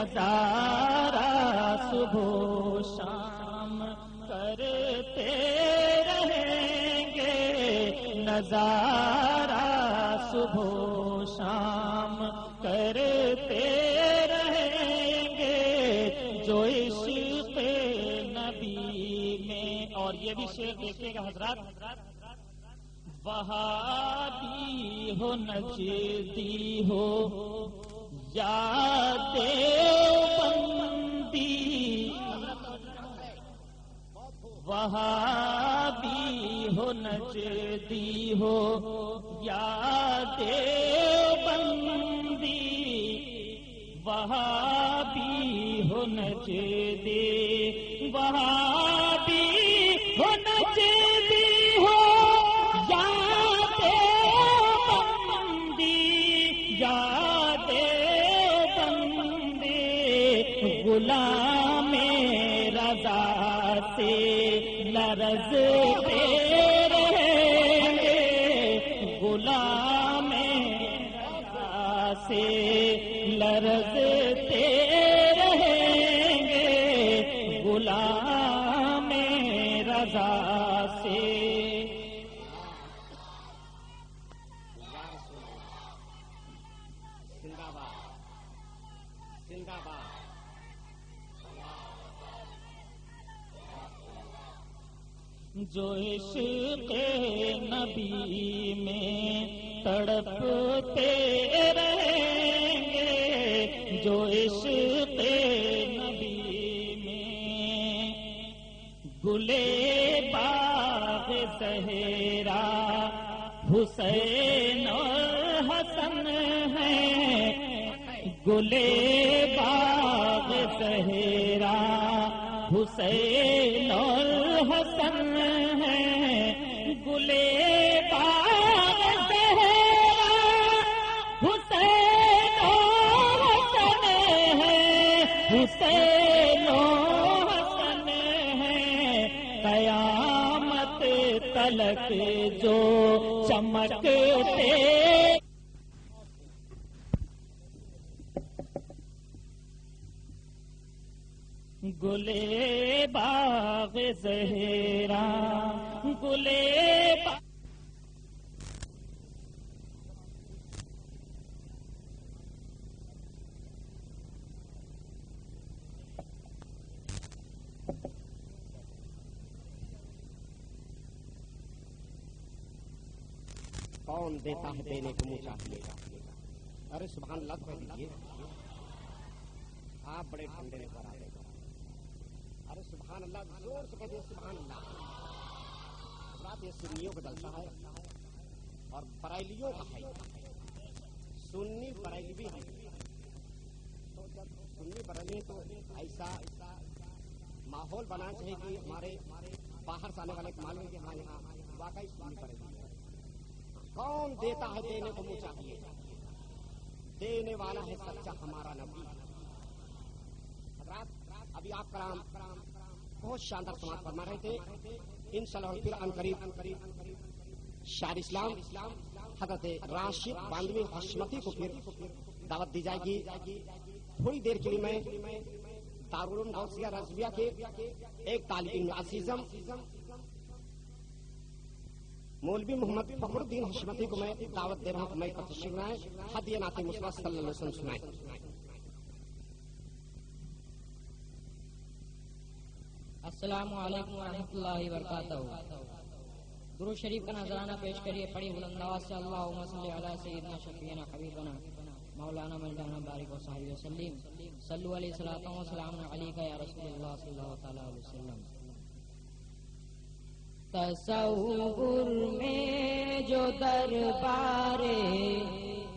नज़ारा सुबह शाम करते रहेंगे। नज़ारा सुबह शाम करते रहेंगे। जो इश्क नबी में, और ये भी शेर देखिएगा हज़रत, वहाबी हो, नजदी हो या देवबंदी वहाबी हो नजदी हो या देवबंदी वहाबी हो नजदी वहाबी गुलाम रजा से लरजते जो इश्क नबी में तड़पते रहेंगे, जो इश्क नबी में गुले बाग जहेरा हुसैन हसन है, गुले बाग जहेरा हुसैन और हसन तलक जो चमकते गुले बाग जहेरा गुले कौन देता है देने को मुँह चाहिए अरे सुबह अल्लाह कह दीजिए आप बड़े ठंडे आ रहे अरे सुबह अल्लाह ज़ोर से कह दिए सुबह अल्लाह। रात ये सुन्नियों का जलसा है और बरेलियों का है। सुन्नी बरेली भी है। तो जब सुन्नी बरेली तो ऐसा माहौल बनाना चाहिए कि हमारे बाहर से आने वाले मालूम कि हाँ यहाँ वाकई सुन्नी है। कौन देता है देने को मुँह चाहिए? देने वाला है सच्चा हमारा नबी। हजरात, अभी आप कराम बहुत शानदार समाज फरमा रहे थे। इन करीब शार को फिर दावत दी जाएगी। थोड़ी देर के लिए मैं दारुल गौसिया रजविया के एक तालिब असीजम मौलवी मोहम्मद फखरुद्दीन हशमती को मैं दावत दे रहा हूँ मैं कथ सुनाए हदिया नाते सल्लल्लाहु अलैहि वसल्लम सुनाए। गुरु शरीफ का नजराना पेश करिए पढ़ी बुलंदावाज से अल्लाहुम्मा सल्ली अला सय्यिदना शफीना मौलाना मौलाना बारिक व साहिब वसल्लम सल्लु अलैहि सलातु व सलाम अलैका या रसूलुल्लाह सल्लल्लाहु तआला अलैहि वसल्लम। तसव्वुर में जो दरबारे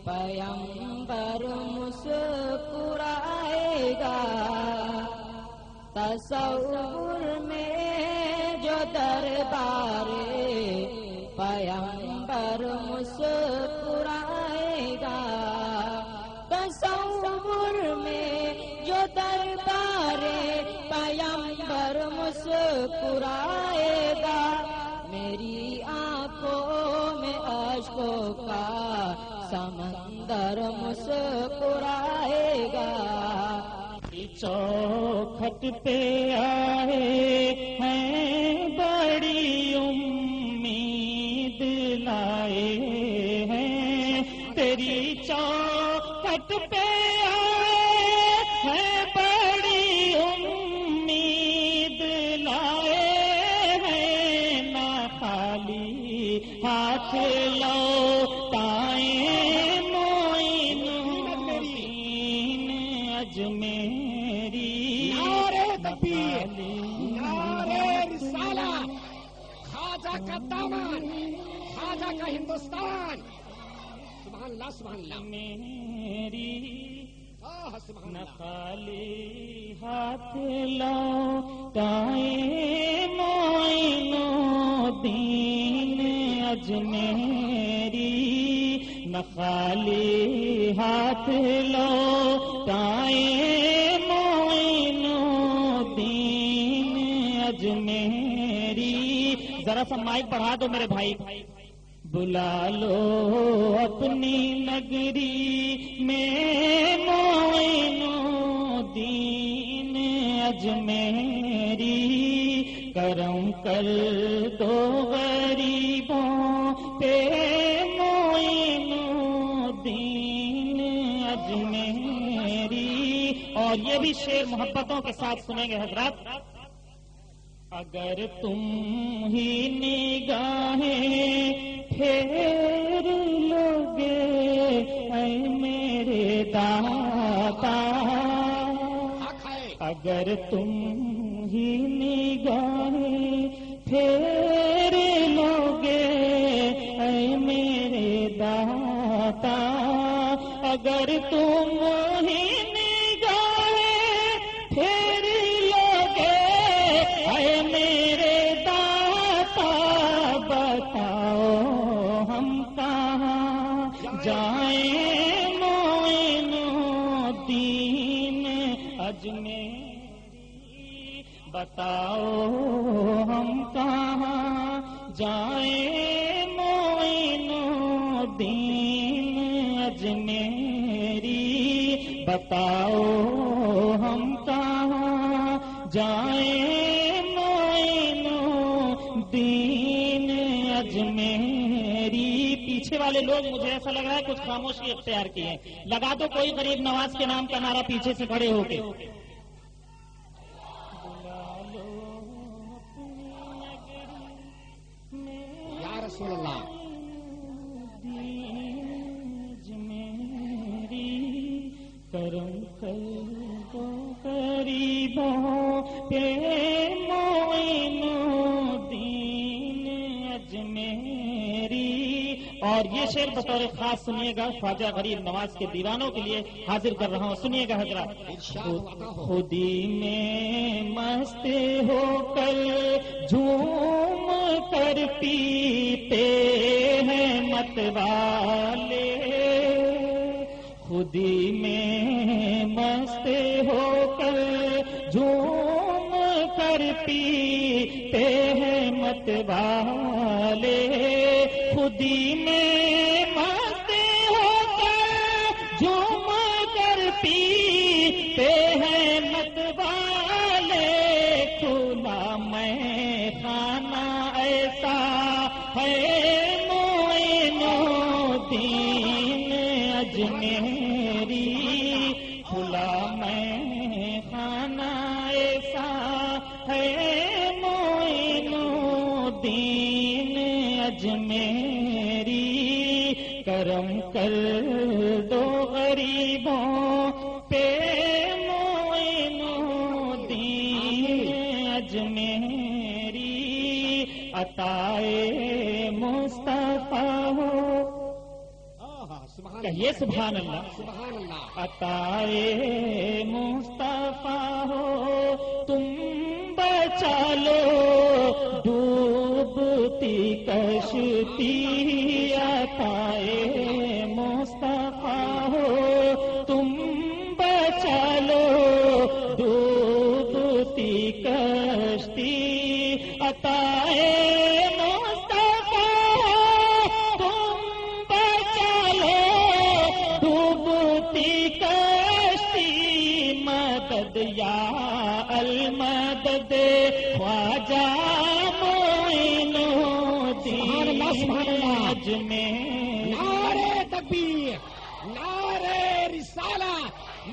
पयंबर मुस्कुराएगा तसव्वुर में जो दरबारे पयंबर मुस्कुराएगा। तसव्वुर में जो दरबारे पयंबर मुस्कुराएगा। मेरी आँखों में अशकों का समंदर मुस्कुराएगा। चौखट पे आए हैं। खाली हाथ लौटाए मोइनो दीन अजमेरी। न खाली हाथ लौटाए मोइनो दीन अजमेरी। जरा सा माइक बढ़ा दो मेरे भाई। बुला लो अपनी नगरी में मोइनो दीन अजमेरी करम कर दो गरीबों पे मोइनो दीन अजमेरी और ये भी शेर मोहब्बतों के साथ सुनेंगे हज़रत। अगर तुम ही निगाहें फेर लोगे, ऐ मेरे दाता। अगर तुम ही निगाहें फेर लोगे ऐ मेरे दाता अगर तुम ही बताओ हम कहाँ जाए मोइनो दीन अजमेरी? बताओ हम कहाँ जाए मोइनो दीन अजमेरी? पीछे वाले लोग मुझे ऐसा लग रहा है कुछ खामोशी अख्तियार की है। लगा दो कोई गरीब नवाज़ के नाम का नारा पीछे से खड़े होके। शेर बतौर खास सुनिएगा, ख्वाजा गरीब नवाज़ के दीवानों के लिए हाजिर कर रहा हूँ। सुनिएगा हज़रत इरशाद अता हो खुदी में मस्त होकर झूम कर पीते हैं मत वाले खुदी में मस्त होकर झूम कर पीते हैं मत वाले अजमेरी खुला मैं सुभान अल्लाह सुभान अल्लाह अताए मुस्तफ़ा हो तुम बचा लो डूबती कश्ती अताए अलमदद ख्वाजा। अजमेर। नारे तकबीर नारे रिसाला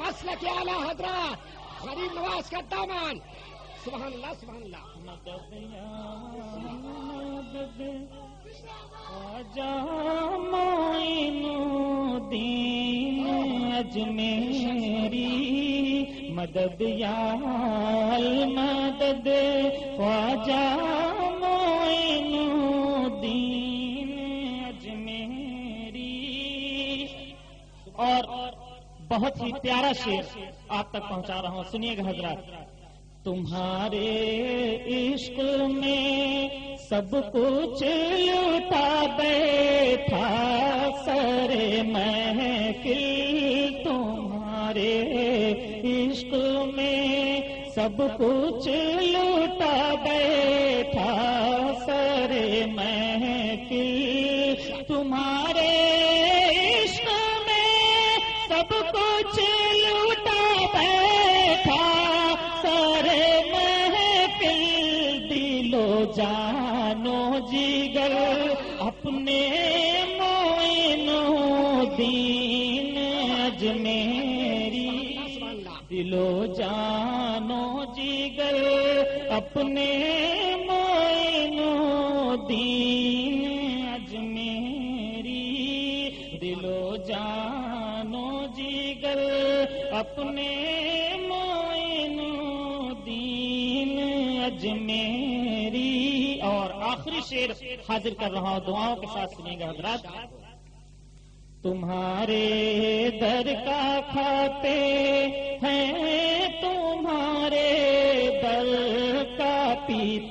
मसल के आला हज़रत गरीब नवाज़ का दामन सुबह अल्लाह सुबह अल्लाह। मदद अजमेरी। मदद या मदद ख्वाजा अजमेरी। और बहुत ही प्यारा शेर आप तक पहुँचा रहा हूँ। सुनिएगा हज़रत, तुम्हारे इश्क में सब कुछ लुटा बैठा, सरे महफिल तुम्हारे इश्क में सब कुछ लूटा बैठा मोइनो दीन अजमेरी दिलो जानो जिगर, अपने मोइनो दीन अजमेरी। और आखिरी शेर हाजिर कर रहा हूँ, दुआओं के साथ सुनिएगा हजरात। तुम्हारे दर का खाते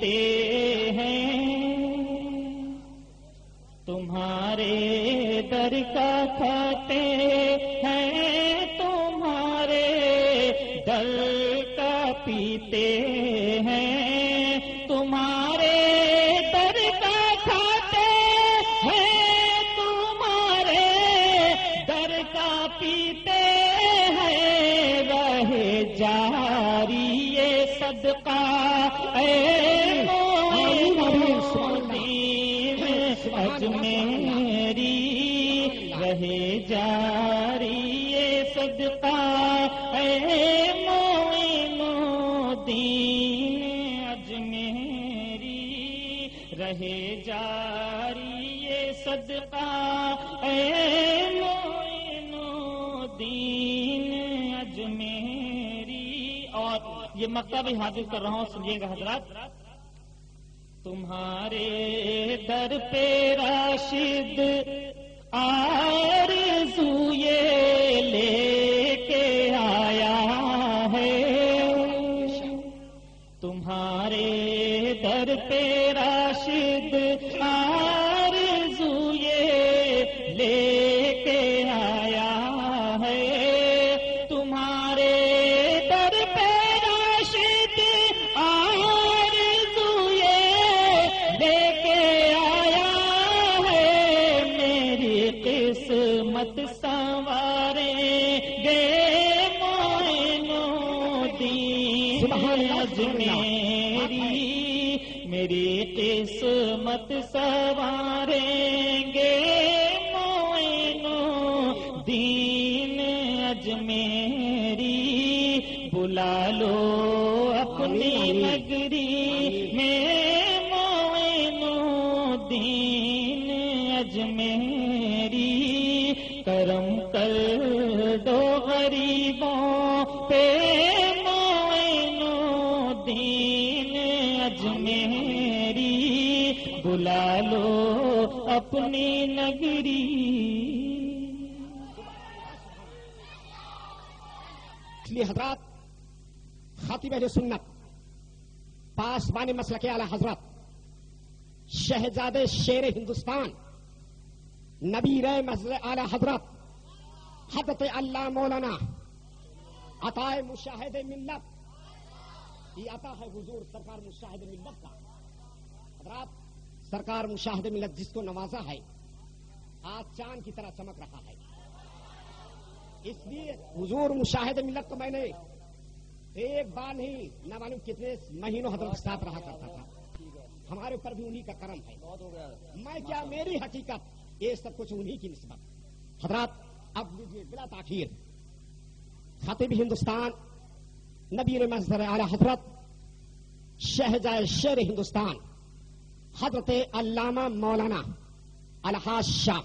पीते हैं। तुम्हारे दर का खाते हैं तुम्हारे दर का पीते ये मक्ता भी हाजिर कर रहा हूँ, सुनिएगा हज़रत। तुम्हारे दर पे राशिद रे लेके मोइनुद्दीन अजमेरी बुला लो अपनी नगरी में मोइनुद्दीन अजमेरी। करम कर दो गरीबों पे मोइनुद्दीन अजमेरी। बुला लो अपनी नगरी खातिब अहले सुन्नत पासबान मसल के आला हज़रत, शहजादे शेर हिंदुस्तान, नबी रह मसल आला हज़रत हदत अल्लाह मौलाना, अताए मुशाहिद मिल्लत, ये आता है हुजूर सरकार मुशाहिद मिल्लत का। हज़रत, सरकार मुशाहिद मिल्लत जिसको नवाजा है, आज चाँद की तरह चमक रहा है। इसलिए हुजूर मुशाहिद मिल्लत को मैंने एक बार नहीं न मालूम कितने महीनों हज़रत के साथ रहा करता था। हमारे ऊपर भी उन्हीं का कर्म है। बहुत हो गया। मैं क्या मेरी हकीकत? ये सब कुछ उन्हीं की निस्बत। हज़रत अब लीजिए बिला ताखीर खतीब हिंदुस्तान नबी मजहर आला हज़रत शहजाय शेर हिंदुस्तान हज़रत अल्लामा मौलाना अलहाज शाह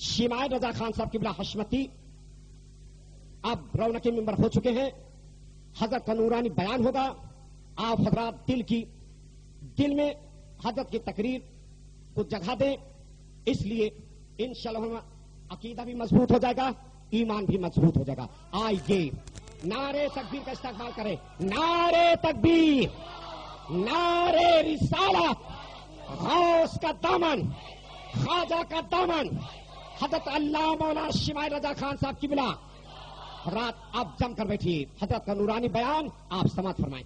शिमाय रजा खान साहब किबला हशमती अब रौनक मेंबर हो चुके हैं। हज़रत का नूरानी बयान होगा। आप हजरात दिल की, दिल में हज़रत की तकरीर को जगह दें। इसलिए इन अकीदा भी मज़बूत हो जाएगा, ईमान भी मज़बूत हो जाएगा। आइए, नारे तकबीर का इस्तेमाल करें। नारे तकबीर, नारे रिसाला, गौस का दामन, ख्वाजा का दामन। हज़रत अल्लाह मौला शिमाय रजा खान साहब की बिला रात आप जमकर बैठिए। हज़रत का नूरानी बयान आप समाप्त फरमाएँ।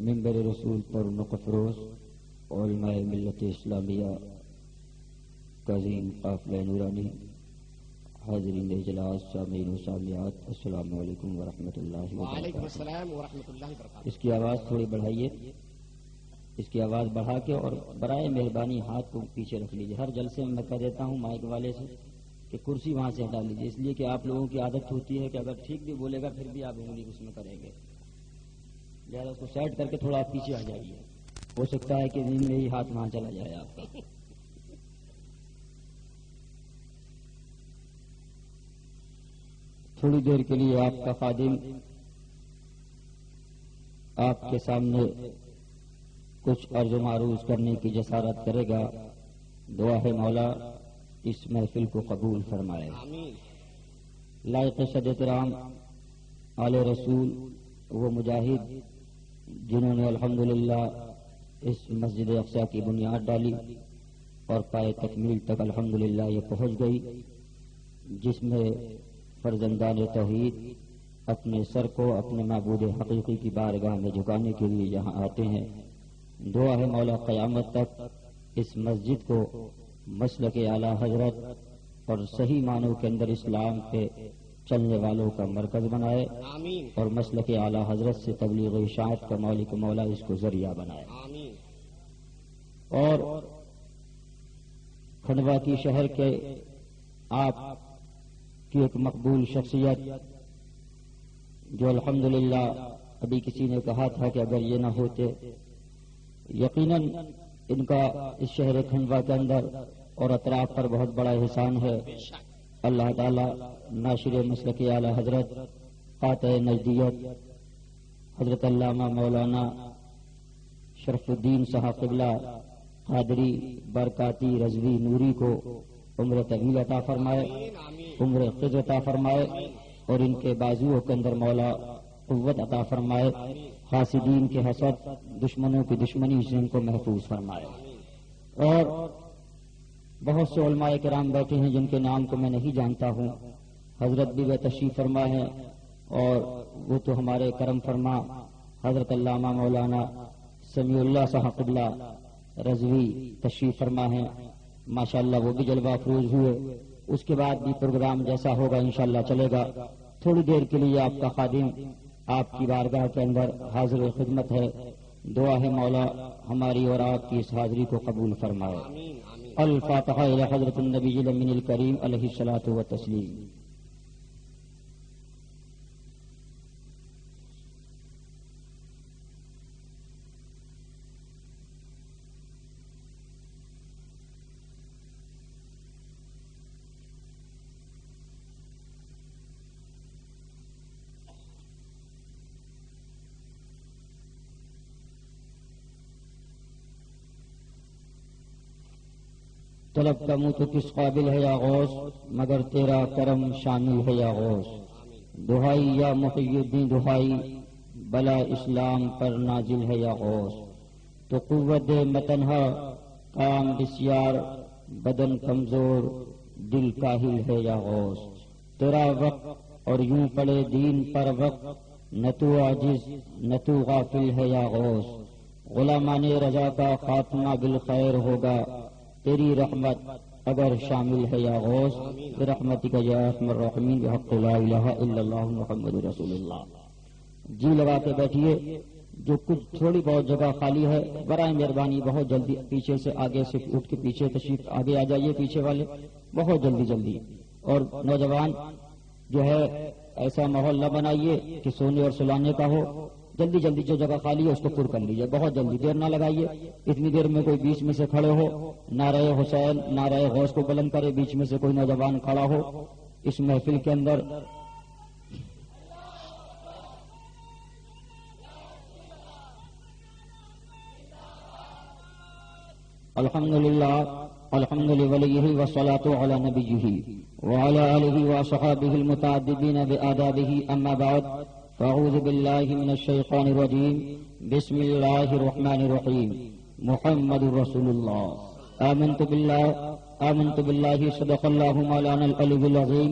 मंबर रसूल पर नकफरोज और मिलत इस्लामिया कजीम काफिल नूरानी। हाजरीन इजलास सामीन सामियात। अस्सलाम वालेकुम वरहमतुल्लाहि वालेकुम वबरकातुहू। अस्सलाम व रहमतुल्लाहि व बरकातुहू। इसकी आवाज़ थोड़ी बढ़ाइए। इसकी आवाज़ बढ़ा के और बराए मेहरबानी हाथ को पीछे रख लीजिए। हर जलसे में मैं कह देता हूँ माइक वाले से कि कुर्सी वहाँ से हटा लीजिए। इसलिए कि आप लोगों की आदत होती है कि अगर ठीक भी बोलेगा फिर भी आप उंगली उसमें करेंगे। लिहाजा उसको सेट करके थोड़ा आप पीछे आ जाइए। हो सकता है कि नींद में ही हाथ वहाँ चला जाए आपका। थोड़ी देर के लिए आपका खादिम आपके सामने कुछ अर्ज़ मारूज करने की जसारत करेगा। दुआ है मौला इस महफिल को कबूल फरमाए। लायक सदत राम आले रसूल वो मुजाहिद जिन्होंने अल्हम्दुलिल्लाह इस मस्जिद अक्सा की बुनियाद डाली और पाए तकमील तक अल्हम्दुलिल्लाह ये पहुँच गई जिसमें फर्जंदान तोहीद अपने सर को अपने महबूद हकीकी की बारगाह में झुकाने के लिए यहाँ आते हैं। दुआ है मौला क़यामत तक इस मस्जिद को मसल के आला हज़रत और सही मानों के अंदर इस्लाम पे चलने वालों का मरकज बनाए और मसल के आला हज़रत से तबलीग इशात का मौलिक मौला इसको ज़रिया बनाए। और खंडवा की शहर के आप की एक मकबूल शख्सियत, जो अल्हम्दुलिल्लाह अभी किसी ने कहा था कि अगर ये ना होते, यकीनन इनका इस शहर खंडवा के अंदर और अतराफ पर बहुत बड़ा एहसान है। अल्लाह ताला नाशिर मसल के आला हज़रत फात नजदीयत, हज़रत अल्लामा मौलाना शरफुद्दीन साहब किबला, कादरी बरकाती रजवी नूरी को उम्र तवील अता फरमाए, उम्र खिज अता फरमाए और इनके बाजुओं के अंदर मौला कुत अता फरमाए हासिदीन के हसद, दुश्मनों की दुश्मनी से इनको महफूज फरमाए। और बहुत से उलमाए कराम बैठे हैं जिनके नाम को मैं नहीं जानता हूँ। हज़रत भी वे तशरीफ़ फरमा है और वो तो हमारे करम फरमा, हज़रत अल्लामा मौलाना समीउल्लाह साहब रजवी तशरीफ़ फरमा है। माशाल्लाह वो भी जलवा अफरोज हुए। उसके बाद भी प्रोग्राम जैसा होगा इंशाल्लाह चलेगा। थोड़ी देर के लिए आपका खादिम आपकी बारगाह के अंदर हाजिर खिदमत है। दुआ है मौला हमारी और आपकी इस हाजिरी को कबूल फरमाए। आमीन आमीन। अल फातहा इला हज़रत नबी करीम अलैहि सलात व तस्लीम। तलब का मुँह तो किस काबिल है या गौस? मगर तेरा करम शामिल है या गौस? दुहाई या मुहैयुद्दीन दुहाई, बला इस्लाम पर नाजिल है या गौस? तो कुव्वत मतनहा, काम बिस्यार, बदन कमज़ोर, दिल काहिल है या गौस? तेरा वक्त और यूँ पड़े दीन पर वक्त, न तू आजिज, न तू गाफिल है या गौस? गुलामान रजा का खात्मा बिल खैर होगा तेरी रहमत अगर शामिल है या गौस रहमती का मोहम्मद रसूलुल्लाह। जी लगा के बैठिए, जो कुछ थोड़ी बहुत जगह खाली है, बरए मेहरबानी, बहुत जल्दी पीछे से आगे से उठ के पीछे तशरीफ़, आगे आ जाइए पीछे वाले, बहुत जल्दी जल्दी। और नौजवान जो है, ऐसा माहौल न बनाइए कि सोने और सुलाने का हो जल्दी जल्दी जो जगह खाली है उसको पुर कर लीजिए। बहुत जल्दी, देर ना लगाइए। इतनी देर में कोई बीच में से खड़े हो ना रहे हुसैन ना रहे गौस को बुलंद करे, बीच में से कोई नौजवान खड़ा हो, इस महफिल के अंदर। अल्हम्दुलिल्लाह अल्हम्दुलिल्लाह वसलातु अला नबीही वअला आलिहि व असहाबिहि अलमुतअद्दिबीन बिआदाबिहि अम्मा बाद फअऊज़ु बिल्लाहि मिनश शैतानिर रजीम बिस्मिल्लाहिर रहमानिर रहीम मुहम्मदुर रसूलुल्लाह आमनतु बिल्लाह आमनतु बिल्लाहि सदक़ल्लाहु मौलाना अल-अलीयुल अज़ीम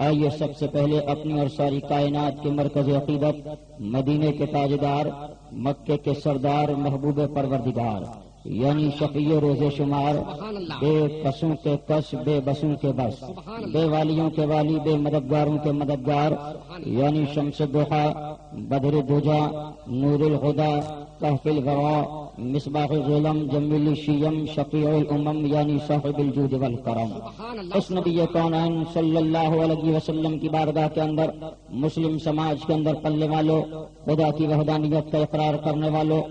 आइए सबसे पहले अपनी और सारी कायनात के मरकज अकीदत मदीने के ताजदार मक्के के सरदार महबूब परवरदिगार यानी शकीय रोज़े शुमार बे कसों के कस बे बसों के बस बे वालियों के वाली बे मददगारों के मददगार यानी शमस दुहा बदर दुजा नूरुल खुदा कहफिल गवा मिसबाह जुलम जमील शीयम उमम यानी साहिबुल जूद वल करम। उस नबी कौन सल्लल्लाहु अलैहि वसल्लम की बारगाह के अंदर मुस्लिम समाज के अंदर पलने वालों खुदा की वहदानियत का इकरार करने वालों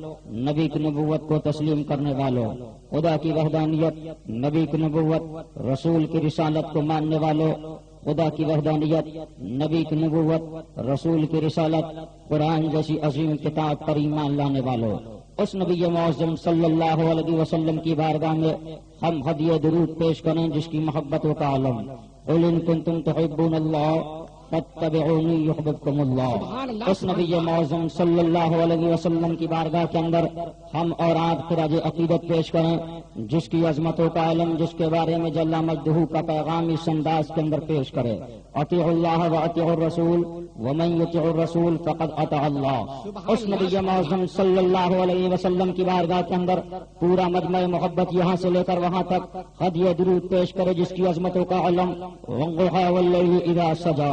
नबी की नबूवत को तस्लीम करने वालों खुदा की वहदानियत नबी की नबूवत रसूल की रिसालत को मानने वालों खुदा की वहदानियत, नबी की नबूवत, रसूल की रिसालत, कुरान जैसी अजीम किताब पर ईमान लाने वालों, उस नबी मौजम सल्लल्लाहु अलैहि वसल्लम की बारगाह में हम हदिय दरूद पेश करें जिसकी मोहब्बतों का आलम उलिन युहिब्बुकुमुल्लाह उस नबी मौजम सल्लल्लाहु अलैहि वसल्लम की बारगाह के अंदर हम और आप खराज अकीदत पेश करें जिसकी अजमतों का आलम जिसके बारे में जल्ला मजदहू का पैगाम इस अंदाज के अंदर पेश करे अतील्लाह व अतीर रसूल वमन युतिर रसूल फ़कद अता उस नबी मौजम सल्लल्लाहु अलैहि वसल्लम की बारगाह के अंदर पूरा मजमय मोहब्बत यहाँ से लेकर वहाँ तक हदिय दरूद पेश करे जिसकी अजमतों का आलम वल्लैलि इदा सजा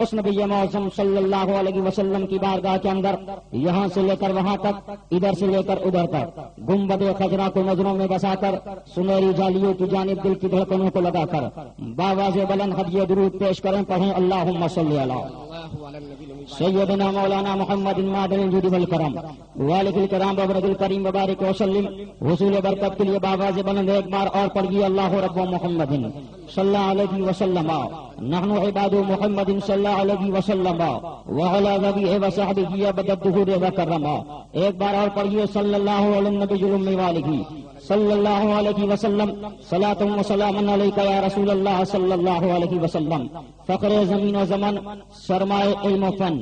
उस नबी मौसम सल्लल्लाहु अलैहि वसल्लम की बारगाह के अंदर, यहाँ से लेकर वहाँ तक, इधर से लेकर उधर तक गुंबद खजरा को नज़रों में बसाकर, सुनहरी जालियों की जानब दिल की धड़कनों को लगाकर, बाबाज बुलंद हदिय दरूद पेश करें, पढ़ें अल्लाह सैयदना मौलाना मोहम्मद करम वालिकुल कराम बबरकुल करीम, मुबारक वसल्लम हुसूल बरकत के लिए बाबाज बुलंद एक बार और पढ़िए अल्लाह रब्ब मोहम्मद सल्लल्लाहु अलैहि वसल्लम नहनु इबादु मोहम्मद सल्लल्लाहु अलैहि वसल्लम व अला नबी व सहबिही बददुहूर व एक बार और पढ़िए सल्लल्लाहु अलैहि नबी वालिही सल्लल्लाहु अलैहि वसल्लम सलातुम व सलामन अलैका या रसूल अल्लाह सल्लल्लाहु अलैहि वसल्लम फखरे ज़मीन व जमन सरमाए इल्म फन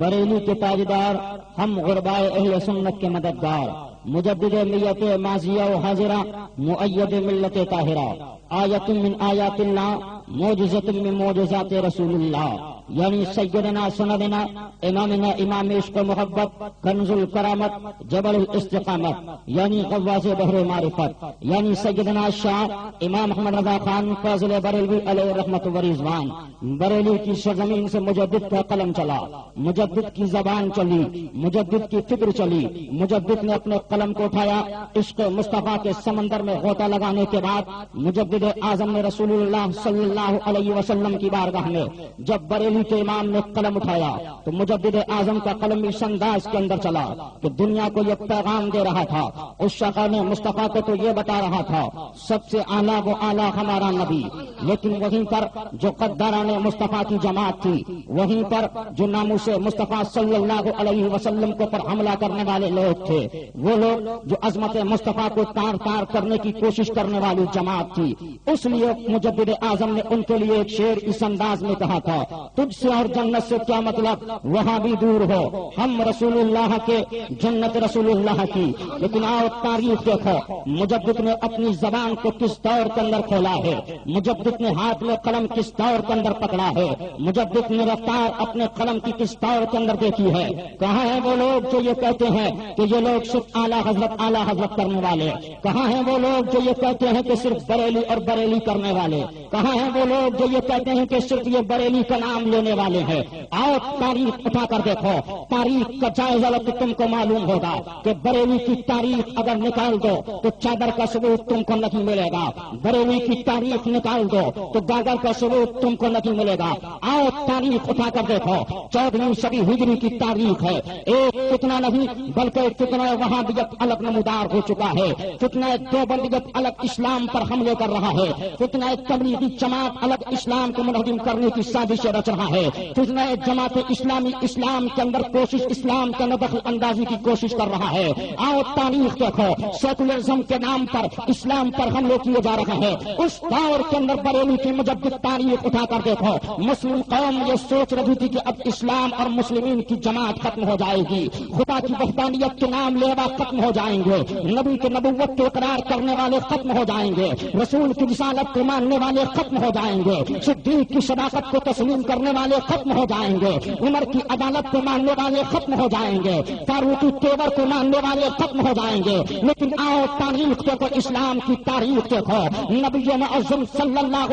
बरेली के ताजदार हम गुरबाए अहले सुन्नत के मददगार मुजद्दिद मियत माजिया व हाजिरा मुअय्यद मिल्लत ताहिरा आयतुम मिन आयातिल्लाह मोजजतुम में मोजजात रसूलुल्लाह। यानी सैदना सनदना, इमामना, इमाम इश्क मोहब्बत कंजुल करामत जबल इस्तिकामत, यानी गवाज बहर मारिफत। यानी सैयदना शाह इमाम अहमद रजा खान, फजल अलैहि रहमत व रिजवान। बरेली की सरजमीन से मुजद्दिद का कलम चला, मुजद्दिद की जबान चली, मुजद्दिद की फ़िक्र चली, मुजद्दिद ने अपने कलम को उठाया, इश्क मुस्तफ़ा के समंदर में गोता लगाने के बाद मुजद्दिद आज़म ने रसूलुल्लाह सल्लल्लाहु अलैहि वसल्लम की बारगाह में जब बरेली के इमाम ने कलम उठाया तो मुजद्दिद आज़म का कलम इस अंदाज के अंदर चला कि दुनिया को यह पैगाम दे रहा था। उस शका ने मुस्तफ़ा को तो ये बता रहा था, सबसे आला वो आला हमारा नबी। लेकिन वहीं पर जो कद्दारा ने मुस्तफ़ा की जमात थी, वहीं पर जो नामू मुस्तफ़ा सल्लल्लाहु अलैहि वसल्लम को पर हमला करने वाले लोग थे, वो लोग जो अजमत मुस्तफ़ा को तार तार करने की कोशिश करने वाली जमात थी। उसलिए मुजद्दिद आज़म ने उनके लिए एक शेर इस अंदाज में कहा था, तुझसे और जन्नत से क्या मतलब? वहाँ भी दूर हो। हम रसूलुल्लाह के, जन्नत रसूलुल्लाह की। लेकिन आओ तारीफ़ देखो, मुजद्दिद ने अपनी जबान को किस दौर के अंदर खोला है? मुजद्दिद ने हाथ में कलम किस दौर के अंदर पकड़ा है? मुजद्दिद ने रफ्तार अपने कलम की किस दौर के अंदर देखी है? कहाँ है वो लोग जो ये कहते हैं कि ये लोग सिर्फ़ आला हज़रत आला हज़रत करने वाले कहाँ है वो लोग जो ये कहते हैं कि सिर्फ़ बरेली और बरेली करने वाले कहाँ है वो लोग जो ये कहते हैं कि सिर्फ़ ये बरेली का नाम लेने वाले हैं। आओ तारीख उठा कर देखो। तारीख का जायजा लो तो तुमको मालूम होगा कि बरेली की तारीख अगर निकाल दो तो चादर का सबूत तुमको नहीं मिलेगा। बरेली की तारीख निकाल दो तो गागर का सबूत तुमको नहीं मिलेगा। आओ तारीख उठा कर देखो। चौदहवीं सदी हिजरी की तारीख है। एक कितना नहीं, बल्कि कितना वहाँ बिगत अलग नमदार हो चुका है। कितना दो बंदिगत अलग इस्लाम पर हमले कर रहा है। कितना तबलीगी जमात अलग इस्लाम को मुनहदिम करने की साजिश रच रहा है। एक जमात इस्लामी इस्लाम के अंदर कोशिश इस्लाम के अंदर दखल अंदाजी की कोशिश कर रहा है। आओ तारीख देखो, सेकुलरिज्म के नाम पर, इस्लाम पर हमले किए जा रहे हैं। उस दौर के अंदर बरेली की मुजद्दिद तारीख उठाकर देखो, मुस्लिम कौम ये सोच रही थी कि अब इस्लाम और मुस्लिमीन की जमात खत्म हो जाएगी। खुदा की वफदानियत के नाम लेवा खत्म हो जाएँगे। नबी के नबूवत के इकरार करने वाले खत्म हो जाएँगे। रसूल की रिसालत को मानने वाले खत्म हो जाएँगे। सिद्दीक की सदाकत को तस्लीम करने वाले खत्म हो जाएँगे। उमर की अदालत को मानने वाले खत्म हो जाएँगे। फारूकी तेवर को मानने वाले खत्म हो जाएँगे। लेकिन आओ, तारीख देखो, इस्लाम की तारीख देखो। नबी मअज़म सल्लल्लाहु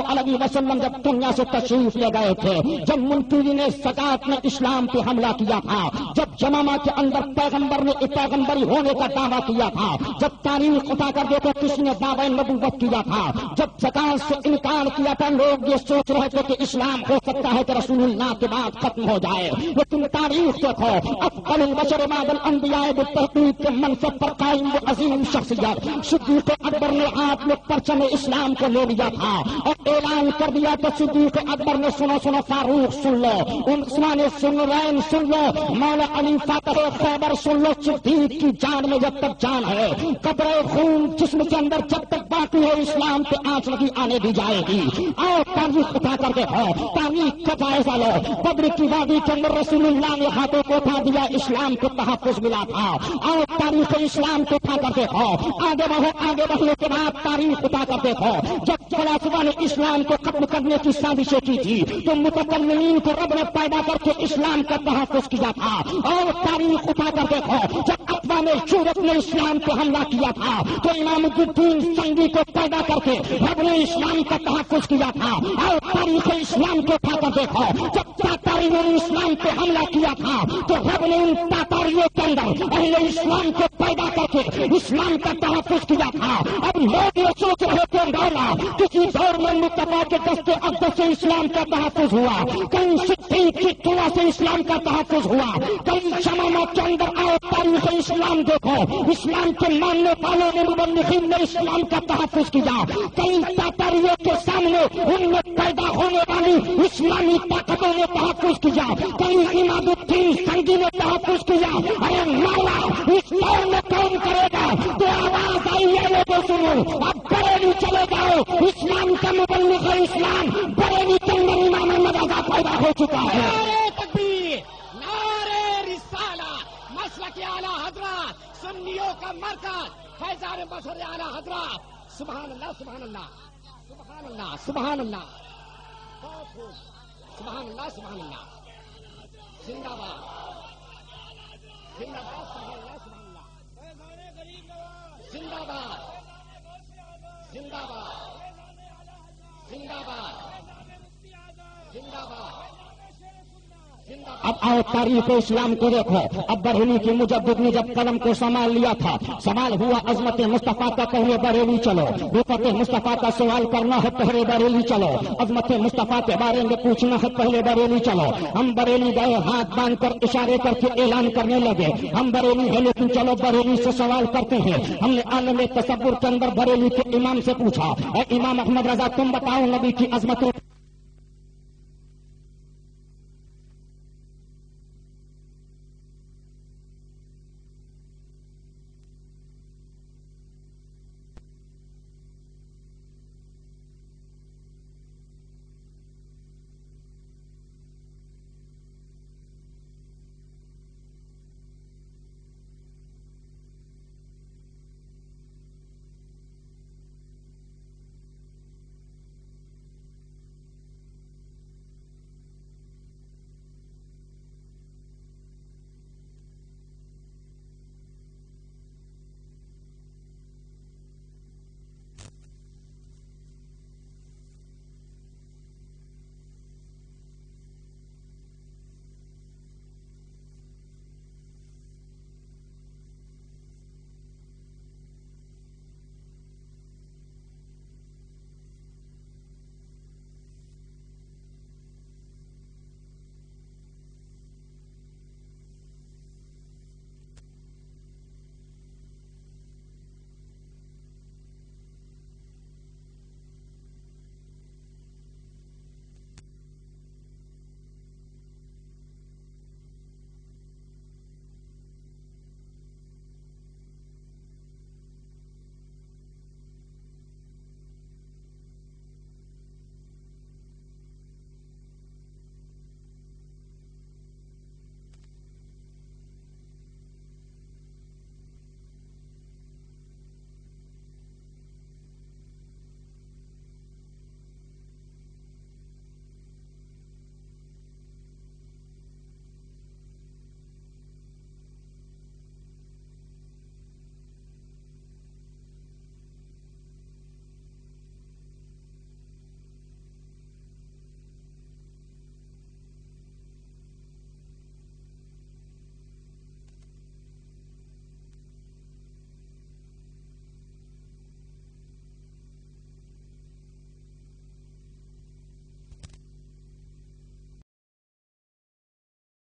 जब दुनिया से तशरीफ़ ले गए थे, जब मुंतवी ने सकात में इस्लाम पे हमला किया था, जब जमामा के अंदर पैगंबर ने पैगंबरी होने का दावा किया था, जब तारीख उठाकर देखो किसने दावा नबूवत किया था, जब जकात से इनकार किया था लोग ये सोच रहे थे कि इस्लाम हो सकता है कि रसूलुल्लाह के बाद खत्म हो जाए। लेकिन तारीख देखो अफल बशर बादल अम्बिया तहकीक के मनसब पर कायम वो अजीम शख्सियत। सिद्दीक अकबर ने हाथ में परचम इस्लाम को ले लिया था और ऐलान कर दिया तो सिद्दीक अकबर ने सुनो सुनो, फारूक सुन लो। उस्मान सुन रैन सुन लो। मौला अली फातह खैबर सुन लो। सिद्दीक की जान में जब तक जान है कब्र खून जिस्म के अंदर जब तक बाकी है, इस्लाम पे आँच नहीं आने दी जाएगी। आओ तारीख उठा कर देखो तारीख का जायजा लो बद्र की वादी के अंदर रसूलुल्लाह ने हाथों को उठा दिया, इस्लाम को तहफुज मिला था। आओ, तारीख इस्लाम को उठा कर देखो आगे बढ़ो, आगे बढ़ने के बाद तारीख उठा कर देखो जब फलासफा ने इस्लाम को खत्म करने की साजिशें की थी तो मुतकलमीन को रब ने पैदा करके इस्लाम का तहफुज किया था। और तारीख उठा कर देखो जब अफवा ने सूरत ने इस्लाम को हमला किया था तो इमामुद्दीन संगी को पैदा करके रब ने इस्लाम का तहफुज किया था। और तारीख इस्लाम को उठा कर देखो। जब तातारियों ने इस्लाम पे हमला किया था तो रब ने उन तातारियों के अंदर अहले इस्लाम को पैदा करके इस्लाम का तहफुज किया था। अब लोग ये सोच रहे थे मौला किसी दौर में मुतबा के दस्ते अब्द से इस्लाम का तहफुज हुआ। कहीं सिद्दीक की दुआ से इस्लाम का तहफुज हुआ। कहीं शमामा के अंदर आओ तारीख इस्लाम देखो। इस्लाम के मानने वालों ने मुबल्लिगीन ने इस्लाम का तहफुज किया। कई तातारियों के सामने उनमें पैदा होने वाली इस्लामी ताकतों ने तहफुज किया। कई इमादुद्दीन संगी ने तहफुज किया। अरे मौला, इस दौर में कौन करेगा? तो आवाज़ आई है लोगों सुनो। अब बरेली चले जाओ। इस्लाम का मुबल्लिग है इस्लाम। बरेली के अंदर इमाम मदाजा पैदा हो चुका है। आला हज़रत, सुन्नियों का मरकज। फैजान बसर आला हज़रत। सुबह अल्लाह सुबहान अल्लाह सुबहानल्ला बहुत खूब। सुबहान अल्लाह सुबहान जिंदाबाद। जिंदाबाद सुबहानल्ला सुबहानल्ला जिंदाबाद। जिंदाबाद। जिंदाबाद। अब आओ तारीफ़ इस्लाम को देखो। अब बरेली की मुजद्दिद ने जब कलम को संभाल लिया था, सवाल हुआ, अजमत मुस्तफ़ा का पहले बरेली चलो। रुफत मुस्तफ़ा का सवाल करना है, पहले बरेली चलो। अजमत मुस्तफ़ा के बारे में पूछना है, पहले बरेली चलो। हम बरेली गए, हाथ बाँध कर इशारे करके ऐलान करने लगे। हम बरेली है, लेकिन चलो, बरेली से सवाल करते हैं। हमने आलम तस्वुर के अंदर बरेली के इमाम से पूछा और इमाम अहमद रजा, तुम बताओ नबी की अजमत